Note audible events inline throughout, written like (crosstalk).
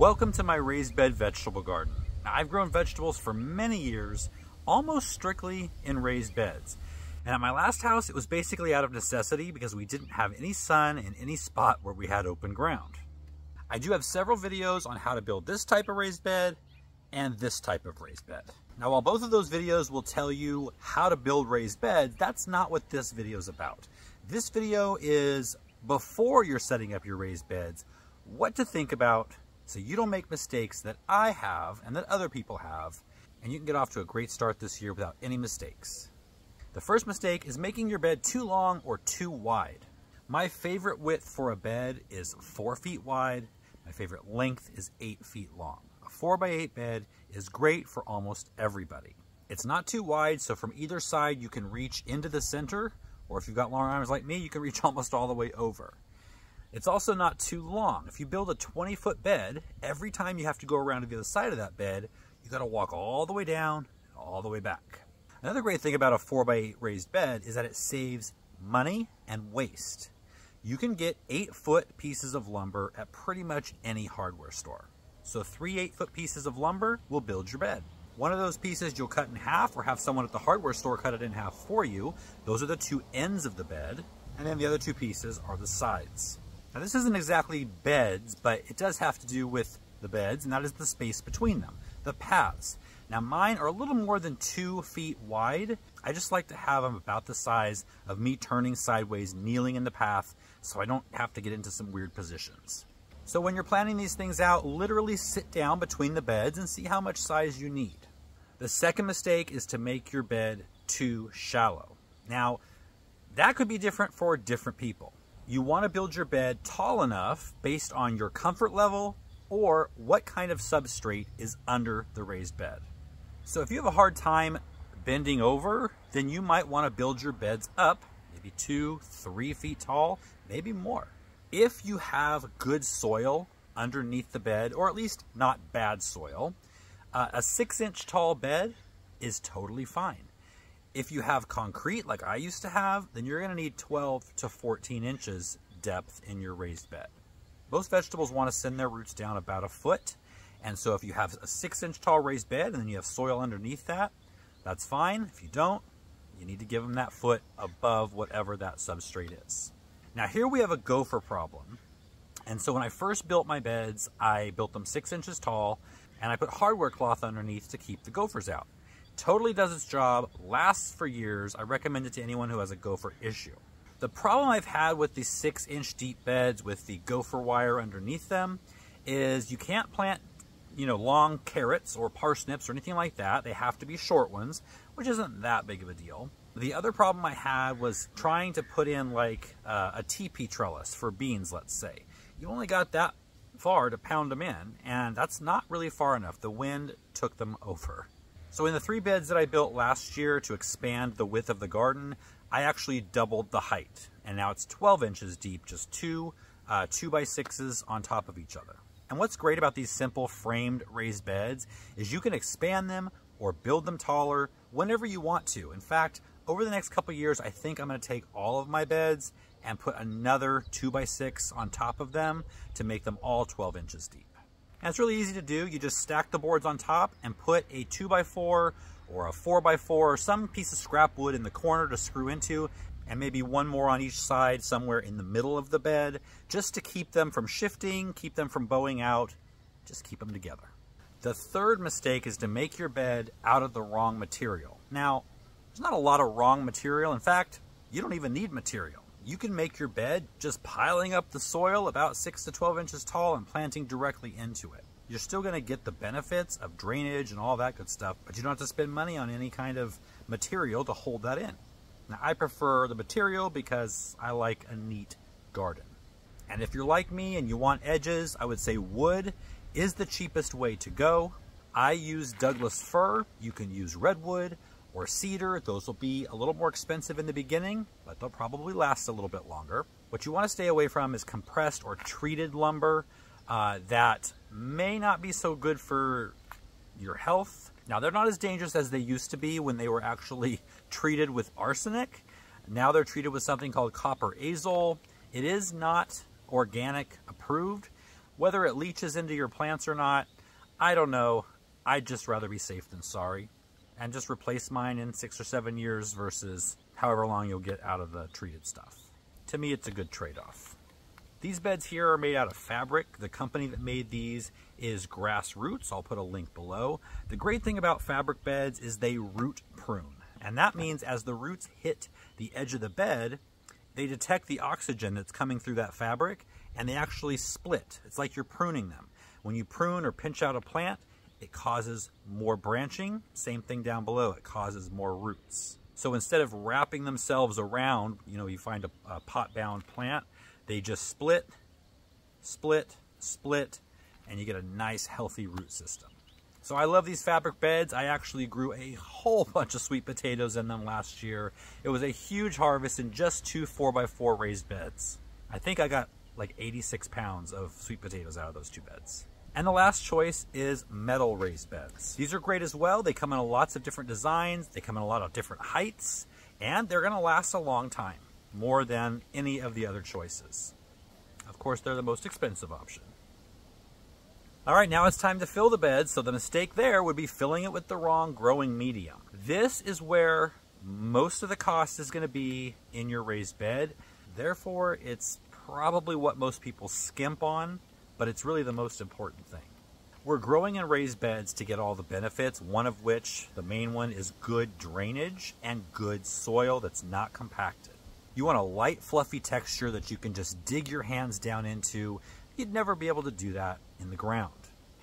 Welcome to my raised bed vegetable garden. Now, I've grown vegetables for many years, almost strictly in raised beds. And at my last house, it was basically out of necessity because we didn't have any sun in any spot where we had open ground. I do have several videos on how to build this type of raised bed and this type of raised bed. Now, while both of those videos will tell you how to build raised beds, that's not what this video is about. This video is before you're setting up your raised beds, what to think about so you don't make mistakes that I have and that other people have, and you can get off to a great start this year without any mistakes. The first mistake is making your bed too long or too wide. My favorite width for a bed is four feet wide. My favorite length is eight feet long. A four by eight bed is great for almost everybody. It's not too wide, so from either side you can reach into the center, or if you've got long arms like me, you can reach (laughs) almost all the way over. It's also not too long. If you build a 20 foot bed, every time you have to go around to the other side of that bed, you gotta walk all the way down, all the way back. Another great thing about a 4x8 raised bed is that it saves money and waste. You can get 8 foot pieces of lumber at pretty much any hardware store. So three 8 foot pieces of lumber will build your bed. One of those pieces you'll cut in half or have someone at the hardware store cut it in half for you. Those are the two ends of the bed. And then the other two pieces are the sides. Now this isn't exactly beds, but it does have to do with the beds, and that is the space between them, the paths. Now mine are a little more than two feet wide. I just like to have them about the size of me turning sideways, kneeling in the path, so I don't have to get into some weird positions. So when you're planning these things out, literally sit down between the beds and see how much size you need. The second mistake is to make your bed too shallow. Now, that could be different for different people you want to build your bed tall enough based on your comfort level or what kind of substrate is under the raised bed. So if you have a hard time bending over, then you might want to build your beds up, maybe two, three feet tall, maybe more. If you have good soil underneath the bed, or at least not bad soil, uh, a six inch tall bed is totally fine. If you have concrete like I used to have, then you're going to need 12 to 14 inches depth in your raised bed. Most vegetables want to send their roots down about a foot. And so if you have a six inch tall raised bed and then you have soil underneath that, that's fine. If you don't, you need to give them that foot above whatever that substrate is. Now here we have a gopher problem. And so when I first built my beds, I built them six inches tall and I put hardware cloth underneath to keep the gophers out. Totally does its job, lasts for years. I recommend it to anyone who has a gopher issue. The problem I've had with these six inch deep beds with the gopher wire underneath them is you can't plant you know, long carrots or parsnips or anything like that. They have to be short ones, which isn't that big of a deal. The other problem I had was trying to put in like uh, a teepee trellis for beans, let's say. You only got that far to pound them in, and that's not really far enough. The wind took them over. So in the three beds that I built last year to expand the width of the garden, I actually doubled the height. And now it's 12 inches deep, just two uh, two by sixes on top of each other. And what's great about these simple framed raised beds is you can expand them or build them taller whenever you want to. In fact, over the next couple years, I think I'm gonna take all of my beds and put another two by six on top of them to make them all 12 inches deep. And it's really easy to do. You just stack the boards on top and put a 2x4 or a 4x4 or some piece of scrap wood in the corner to screw into and maybe one more on each side somewhere in the middle of the bed just to keep them from shifting, keep them from bowing out, just keep them together. The third mistake is to make your bed out of the wrong material. Now, there's not a lot of wrong material. In fact, you don't even need material you can make your bed just piling up the soil about 6 to 12 inches tall and planting directly into it. You're still going to get the benefits of drainage and all that good stuff, but you don't have to spend money on any kind of material to hold that in. Now, I prefer the material because I like a neat garden. And if you're like me and you want edges, I would say wood is the cheapest way to go. I use Douglas fir. You can use redwood or cedar. Those will be a little more expensive in the beginning, but they'll probably last a little bit longer. What you want to stay away from is compressed or treated lumber uh, that may not be so good for your health. Now, they're not as dangerous as they used to be when they were actually (laughs) treated with arsenic. Now they're treated with something called copper azole. It is not organic approved, Whether it leaches into your plants or not, I don't know. I'd just rather be safe than sorry and just replace mine in six or seven years versus however long you'll get out of the treated stuff. To me, it's a good trade-off. These beds here are made out of fabric. The company that made these is Grassroots. I'll put a link below. The great thing about fabric beds is they root prune. And that means as the roots hit the edge of the bed, they detect the oxygen that's coming through that fabric and they actually split. It's like you're pruning them. When you prune or pinch out a plant, it causes more branching. Same thing down below, it causes more roots. So instead of wrapping themselves around, you know, you find a, a pot-bound plant, they just split, split, split, and you get a nice healthy root system. So I love these fabric beds. I actually grew a whole (laughs) bunch of sweet potatoes in them last year. It was a huge harvest in just two 4x4 raised beds. I think I got like 86 pounds of sweet potatoes out of those two beds. And the last choice is metal raised beds. These are great as well. They come in lots of different designs. They come in a lot of different heights and they're gonna last a long time, more than any of the other choices. Of course, they're the most expensive option. All right, now it's time to fill the bed. So the mistake there would be filling it with the wrong growing medium. This is where most of the cost is gonna be in your raised bed. Therefore, it's probably what most people skimp on but it's really the most important thing. We're growing in raised beds to get all the benefits, one of which, the main one, is good drainage and good soil that's not compacted. You want a light, fluffy texture that you can just dig your hands down into. You'd never be able to do that in the ground.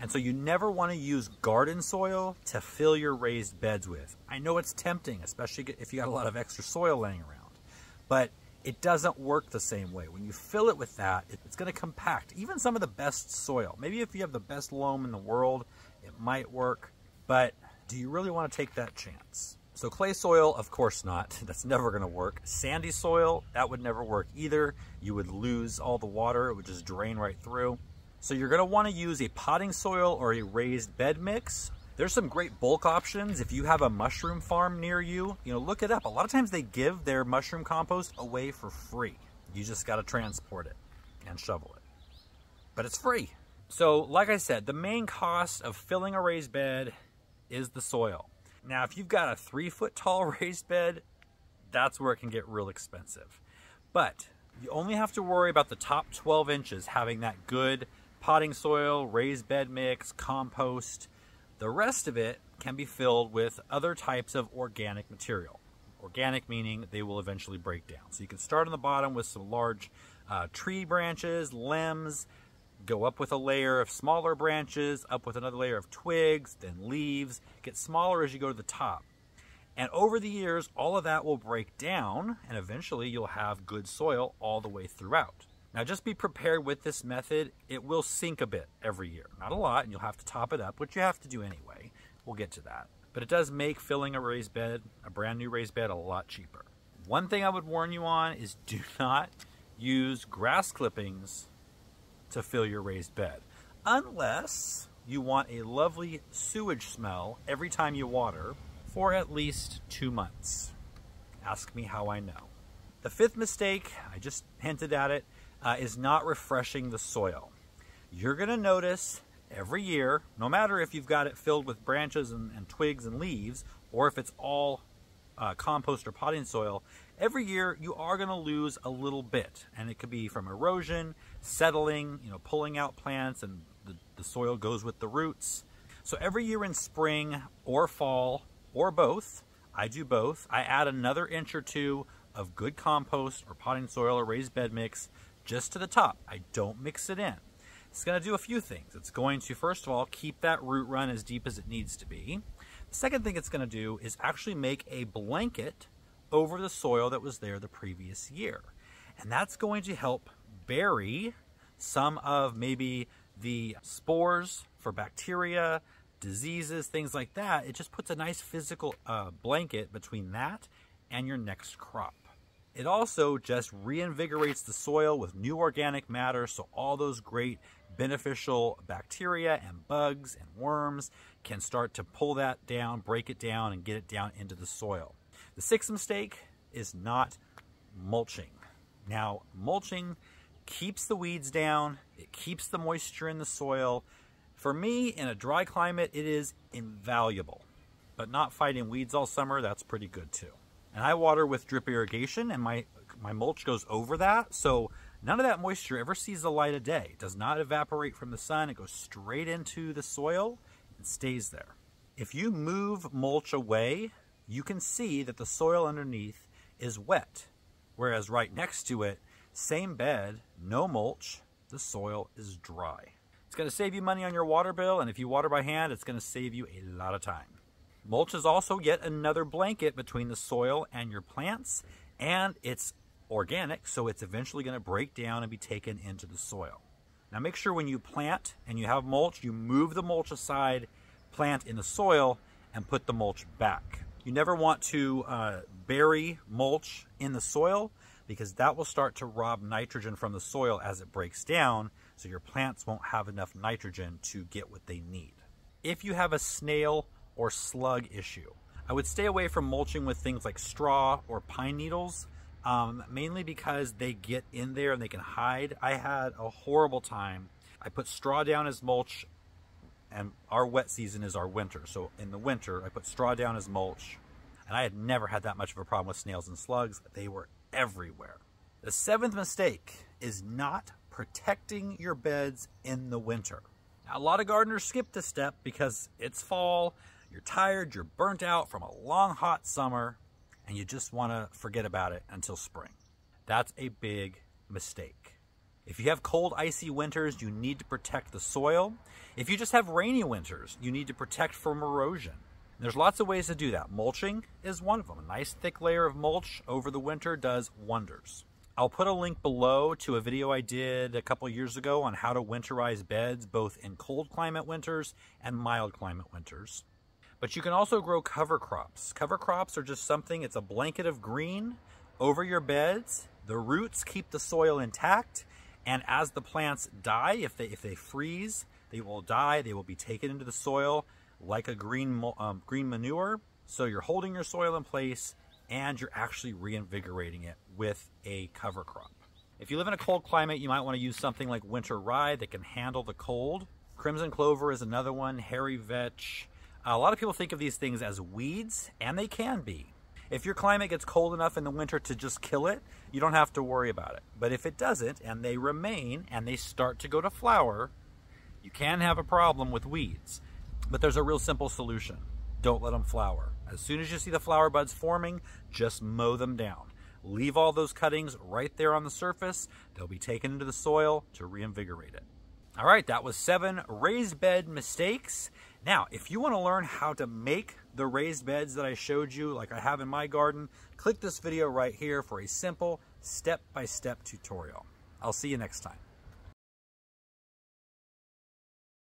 And so you never want to use garden soil to fill your raised beds with. I know it's tempting, especially if you got a lot of extra soil laying around, but it doesn't work the same way. When you fill it with that, it's going to compact. Even some of the best soil. Maybe if you have the best loam in the world, it might work. But do you really want to take that chance? So clay soil, of course not. (laughs) That's never going to work. Sandy soil, that would never work either. You would lose all the water. It would just drain right through. So you're going to want to use a potting soil or a raised bed mix there's some great bulk options. If you have a mushroom farm near you, you know, look it up. A lot of times they give their mushroom compost away for free. You just got to transport it and shovel it. But it's free. So like I said, the main cost of filling a raised bed is the soil. Now, if you've got a three foot tall (laughs) raised bed, that's where it can get real expensive. But you only have to worry about the top 12 inches having that good potting soil, raised bed mix, compost, the rest of it can be filled with other types of organic material. Organic meaning they will eventually break down. So you can start on the bottom with some large uh, tree branches, limbs, go up with a layer of smaller branches, up with another layer of twigs, then leaves, get smaller as you go to the top. And over the years, all of that will break down and eventually you'll have good soil all the way throughout. Now just be prepared with this method. It will sink a bit every year. Not a lot, and you'll have to top it up, which you have to do anyway. We'll get to that. But it does make filling a raised bed, a brand new raised bed, a lot cheaper. One thing I would warn you on is (laughs) do not use grass clippings to fill your raised bed. Unless you want a lovely sewage smell every time you water for at least two months. Ask me how I know. The fifth mistake, I just hinted at it, uh, is not refreshing the soil. You're going to notice every year, no matter if you've got it filled with branches and, and twigs and leaves, or if it's all uh, compost or potting soil, every year you are going to lose a little bit. And it could be from erosion, settling, you know, pulling out plants, and the, the soil goes with the roots. So every year in spring or fall, or both, I do both, I add another inch or two of good compost or potting soil or raised bed mix just to the top. I don't mix it in. It's going to do a few things. It's going to, first of all, keep that root run as deep as it needs to be. The second thing it's going to do is actually make a blanket over the soil that was there the previous year. And that's going to help bury some of maybe the spores for bacteria, diseases, things like that. It just puts a nice physical uh, blanket between that and your next crop. It also just reinvigorates the soil with new organic matter, so all those great beneficial bacteria and bugs and worms can start to pull that down, break it down, and get it down into the soil. The sixth mistake is not mulching. Now, mulching keeps the weeds down, it keeps the moisture in the soil. For me, in a dry climate, it is invaluable. But not fighting weeds all summer, that's pretty good too. And I water with drip irrigation and my, my mulch goes over that. So none of that moisture ever sees the light of day. It does not evaporate from the sun. It goes straight into the soil and stays there. If you move mulch away, you can see that the soil underneath is wet. Whereas right next to it, same bed, no mulch, the soil is dry. It's going to save you money on your water bill, and if you water by hand, it's going to save you a lot of time. Mulch is also yet another blanket between the soil and your plants, and it's organic, so it's eventually going to break down and be taken into the soil. Now make sure when you plant and you have mulch, you move the mulch aside, plant in the soil, and put the mulch back. You never want to uh, bury mulch in the soil because that will start to rob nitrogen from the soil as it breaks down, so your plants won't have enough nitrogen to get what they need. If you have a snail or slug issue, I would stay away from mulching with things like straw or pine needles, um, mainly because they get in there and they can hide. I had a horrible time. I put straw down as mulch and our wet season is our winter. So in the winter, I put straw down as mulch, and I had never had that much of a problem with snails and slugs. They were everywhere. The seventh mistake is not protecting your beds in the winter. Now, a lot of gardeners skip this step because it's fall, you're tired, you're burnt out from a long hot summer, and you just want to forget about it until spring. That's a big mistake. If you have cold, icy winters, you need to protect the soil. If you just have rainy winters, you need to protect from erosion. There's lots of ways to do that. Mulching is one of them. A nice thick layer of mulch over the winter does wonders. I'll put a link below to a video I did a couple years ago on how to winterize beds both in cold climate winters and mild climate winters. But you can also grow cover crops. Cover crops are just something, it's a blanket of green over your beds. The roots keep the soil intact and as the plants die, if they, if they freeze, they will die. They will be taken into the soil like a green, um, green manure. So you're holding your soil in place and you're actually reinvigorating it with a cover crop. If you live in a cold climate, you might want to use something like winter rye that can handle the cold. Crimson clover is another one, hairy vetch. A lot of people think of these things as weeds, and they can be. If your climate gets cold enough in the winter to just kill it, you don't have to worry about it. But if it doesn't, and they remain, and they start to go to flower, you can have a problem with weeds. But there's a real simple solution. Don't let them flower. As soon as you see the flower buds forming, just mow them down. Leave all those cuttings right there on the surface. They'll be taken into the soil to reinvigorate it. All right, that was seven raised bed mistakes. Now, if you want to learn how to make the raised beds that I showed you like I have in my garden, click this video right here for a simple step-by-step -step tutorial. I'll see you next time.